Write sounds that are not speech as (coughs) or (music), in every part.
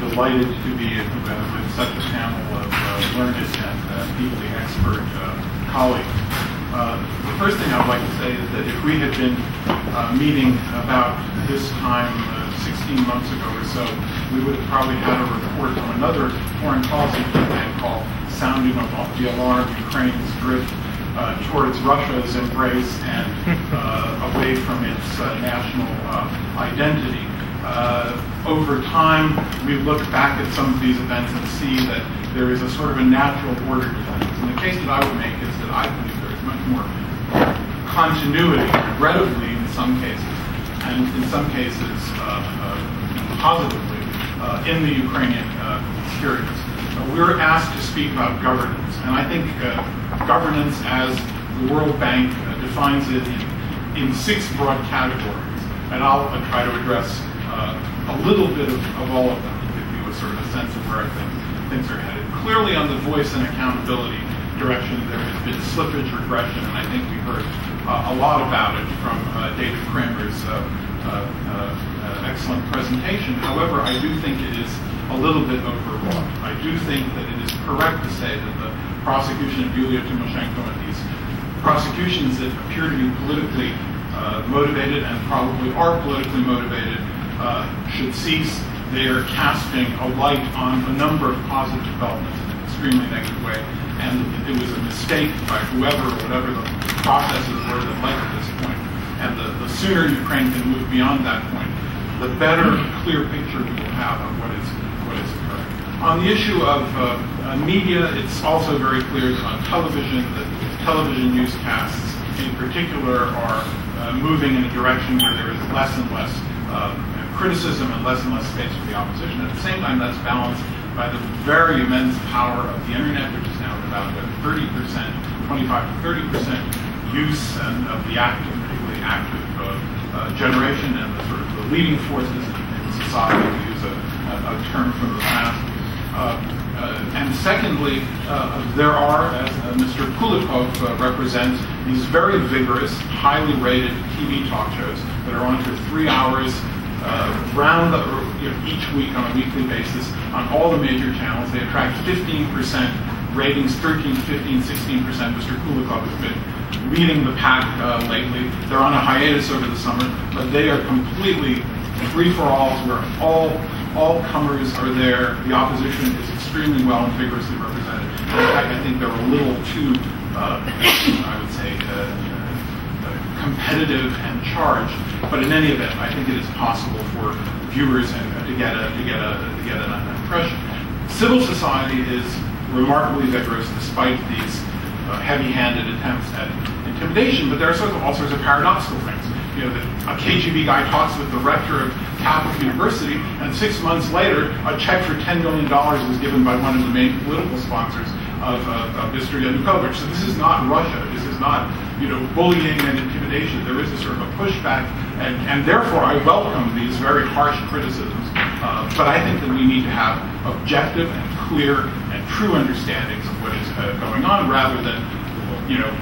delighted to be with, with such a panel of uh, learned and uh, deeply expert uh, colleagues. Uh, the first thing I'd like to say is that if we had been uh, meeting about this time 16 months ago or so, we would have probably had a report from another foreign policy campaign called Sounding the Alarm, Ukraine's Drift uh, towards Russia's embrace and uh, away from its uh, national uh, identity. Uh, over time, we look back at some of these events and see that there is a sort of a natural order to things. And the case that I would make is that I believe there is much more continuity, regrettably in some cases, and in some cases uh, uh, positively, uh, in the Ukrainian experience. we're asked to speak about governance, and I think governance as the World Bank defines it in, in six broad categories. And I'll try to address uh, a little bit of, of, all of them to give you a sort of a sense of where I think things are headed. Clearly, on the voice and accountability direction, there has been slippage, regression, and I think we heard uh, a lot about it from uh, David Kramer's uh, uh, uh, excellent presentation. However, I do think it is a little bit overwrought. I do think that it is correct to say that the prosecution of Yulia Tymoshenko and these prosecutions that appear to be politically motivated and probably are politically motivated uh, should cease. They are casting a light on a number of positive developments in an extremely negative way, and it was a mistake by whoever, or whatever the processes were that led to this point. And the, the sooner Ukraine can move beyond that point, the better, clear picture we will have of what is what is occurring. On the issue of uh, uh, media, it's also very clear that on television, that television newscasts in particular are uh, moving in a direction where there is less and less uh, criticism and less and less space for the opposition. At the same time, that's balanced by the very immense power of the internet, which is now about 30%, 25 to 30% use and of the active, particularly active uh, uh, generation and the sort of the leading forces in, society, to use a, a, a, term from the past. Uh, uh, and secondly, uh, there are, as uh, Mr. Kulikov represents, these very vigorous, highly rated TV talk shows that are on for three hours round the, you know, each week on a weekly basis on all the major channels. They attract 15% ratings, 13, 15, 16%. Mr. Kulikov has been leading the pack uh, lately. They're on a hiatus over the summer, but they are completely free for alls where all all comers are there. The opposition is extremely well and vigorously represented. In fact, I think they're a little too, uh, (coughs) I would say, uh, uh, and charged. But in any event, I think it is possible for viewers and, uh, to get a to get a to get an impression. Civil society is remarkably vigorous despite these uh, heavy-handed attempts at intimidation. But there are sort of all sorts of paradoxical things. You know, a KGB guy talks with the rector of Catholic University, and six months later, a check for $10 million was given by one of the main political sponsors of, uh, of Mr. Yanukovych. So this is not Russia. This is not, you know, bullying and intimidation. There is a sort of a pushback, and, and therefore I welcome these very harsh criticisms. Uh, but I think that we need to have objective and clear and true understandings of what is uh, going on, rather than, you know,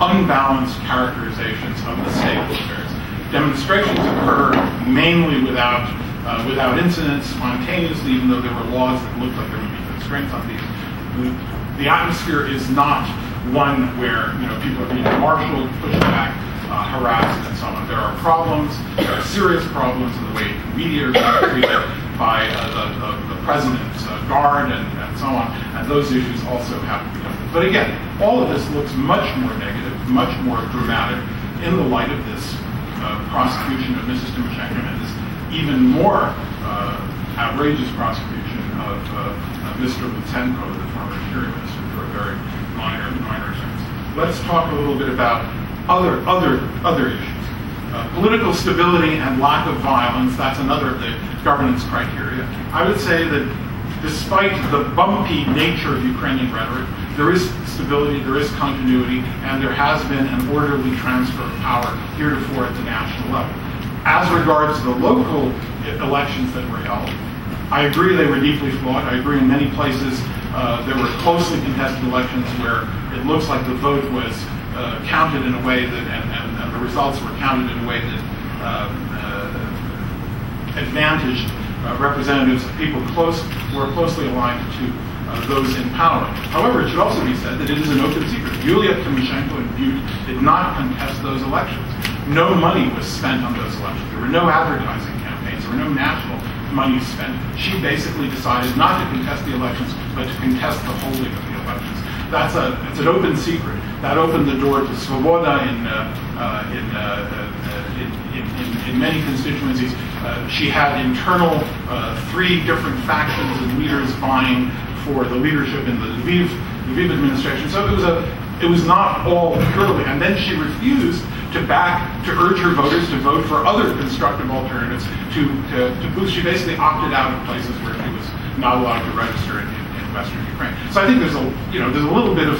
unbalanced characterizations of the state of affairs demonstrations occur mainly without uh, without incidents, spontaneously, even though there were laws that looked like there would be constraints on these. The, atmosphere is not one where you know people are being marshaled, pushed back, uh, harassed, and so on. There are problems. There are serious problems in the way media are treated by uh, the, the, the, president's uh, guard and, and so on. And those issues also have to be. But again, all of this looks much more negative, much more dramatic in the light of this uh, prosecution of Mrs. Tymoshenko and this even more uh, outrageous prosecution of, uh, Mr. Lutsenko, the former interior minister, for a very minor, minor offense. Let's talk a little bit about other, other, other issues. Uh, political stability and lack of violence, that's another of the governance criteria. I would say that despite the bumpy nature of Ukrainian rhetoric, there is stability, there is continuity, and there has been an orderly transfer of power heretofore at the national level. As regards the local elections that were held, I agree they were deeply flawed. I agree in many places uh, there were closely contested elections where it looks like the vote was uh, counted in a way that, and, and, and, the results were counted in a way that uh, uh advantaged uh, representatives of people close, who are closely aligned to uh, those in power. However, it should also be said that it is an open secret. Yulia Tymoshenko and BYuT did not contest those elections. No money was spent on those elections. There were no advertising campaigns. There were no national money spent. She basically decided not to contest the elections, but to contest the holding of the elections. That's a, it's an open secret. That opened the door to Svoboda in, uh, uh, in, uh, uh in, in, in, many constituencies. Uh, she had internal three different factions and leaders vying for the leadership in the Lviv, Lviv administration. So it was a, it was not all purely. And then she refused to back, to urge her voters to vote for other constructive alternatives to, to, to boost. She basically opted out of places where she was not allowed to register in, in Western Ukraine. So I think there's a, you know, there's a little bit of,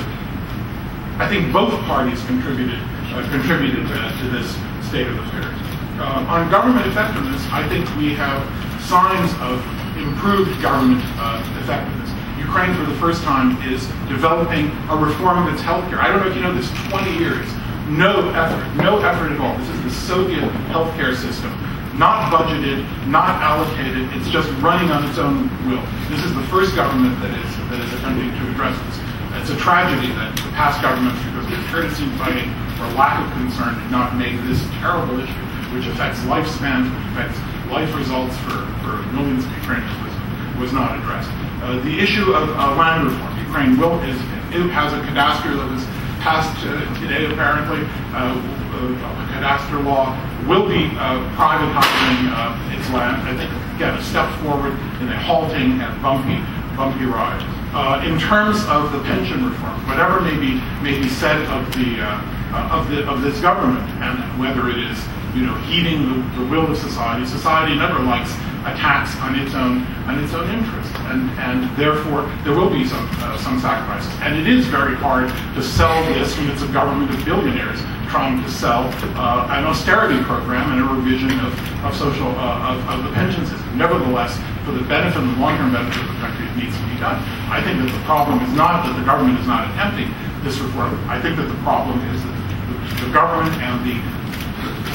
I think both parties contributed, uh, contributed to, to, this state of affairs. Uh, on government effectiveness, I think we have signs of improved government uh, effectiveness. Ukraine, for the first time, is developing a reform of its healthcare. I don't know if you know this, 20 years no effort, no effort at all. This is the Soviet healthcare system. Not budgeted, not allocated, it's just running on its own will. This is the first government that is, that is attempting to address this. It's a tragedy that the past governments, because of courtesy fighting or lack of concern, did not make this terrible issue, which affects lifespan, affects life results for, for millions of Ukrainians, was, was not addressed. Uh, the issue of uh, land reform, Ukraine will, is, it has a cadastre that was passed today, apparently, uh, a cadastral law will be uh, privatizing uh, its land. I think, again, a step forward in a halting and bumpy, bumpy ride. Uh, in terms of the pension reform, whatever may be may be said of the uh, of the of this government, and whether it is you know heeding the, the will of society, society never likes attacks on its own on its own interests, and and therefore there will be some uh, some sacrifices. And it is very hard to sell this when it's a government of billionaires trying to sell uh, an austerity program and a revision of, of social uh, of, of, the pension system. Nevertheless, for the benefit and the long-term benefit of the country, it needs to be done. I think that the problem is not that the government is not attempting this reform. I think that the problem is that the, the government and the,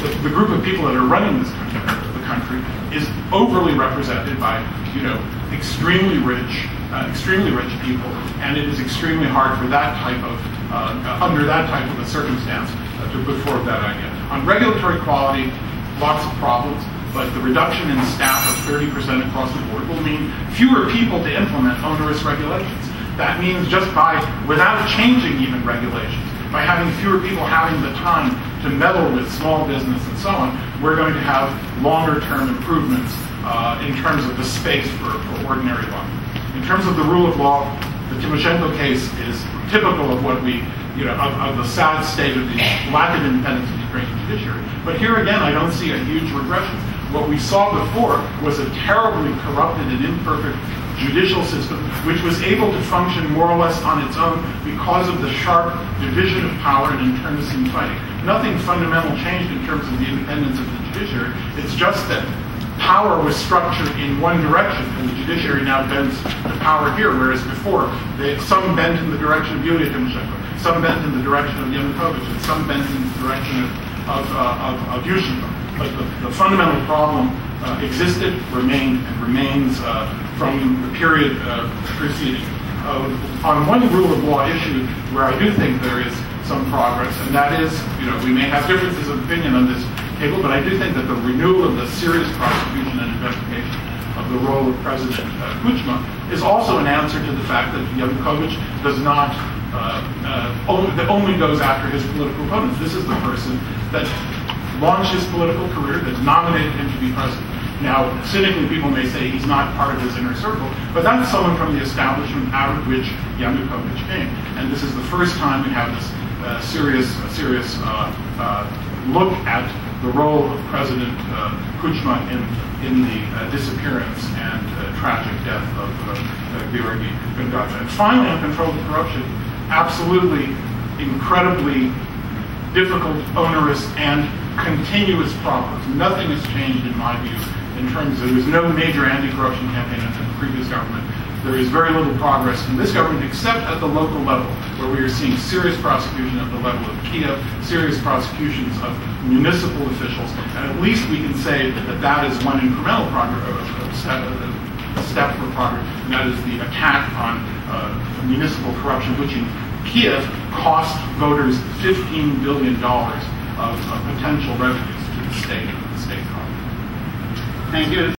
the, the group of people that are running this country country is overly represented by, you know, extremely rich, uh, extremely rich people, and it is extremely hard for that type of, uh, under that type of a circumstance, uh, to put forward that idea. On regulatory quality, lots of problems, but the reduction in staff of 30% across the board will mean fewer people to implement onerous regulations. That means just by, without changing even regulations, by having fewer people having the time to meddle with small business and so on, we're going to have longer term improvements uh, in terms of the space for, for ordinary law. In terms of the rule of law, the Tymoshenko case is typical of what we, you know, of, of the sad state of the lack of independence of the Ukrainian judiciary. But here again, I don't see a huge regression. What we saw before was a terribly corrupted and imperfect judicial system, which was able to function more or less on its own because of the sharp division of power and internecine fighting. Nothing fundamental changed in terms of the independence of the judiciary. It's just that power was structured in one direction, and the judiciary now bends the power here, whereas before, they, some bent in the direction of Yulia Tymoshenko, some bent in the direction of Yanukovych, and some bent in the direction of, of, uh, of, of Yushchenko. But the, the fundamental problem uh, existed, remained, and remains uh, from the period uh, preceding. Uh, on one rule of law issue where I do think there is some progress, and that is, you know, we may have differences of opinion on this table, but I do think that the renewal of the serious prosecution and investigation of the role of President uh, Kuchma is also an answer to the fact that Yanukovych does not uh, uh, only, that only goes after his political opponents. This is the person that launched his political career, that nominated him to be president. Now, cynically, people may say he's not part of his inner circle, but that's someone from the establishment out of which Yanukovych came. And this is the first time we have this uh, serious, serious uh, uh, look at the role of President uh, Kuchma in, in the uh, disappearance and uh, tragic death of Georgy Gongadze. And finally, on control of corruption, absolutely incredibly difficult, onerous, and continuous problems. Nothing has changed, in my view, in terms of there's no major anti-corruption campaign under the previous government. there is very little progress in this government except at the local level, where we are seeing serious prosecution at the level of Kiev, serious prosecutions of municipal officials, and at least we can say that that is one incremental progress, step, step for progress, and that is the attack on uh, municipal corruption, which in Kiev cost voters $15 billion of, of potential revenues to the state, the state economy. Thank you.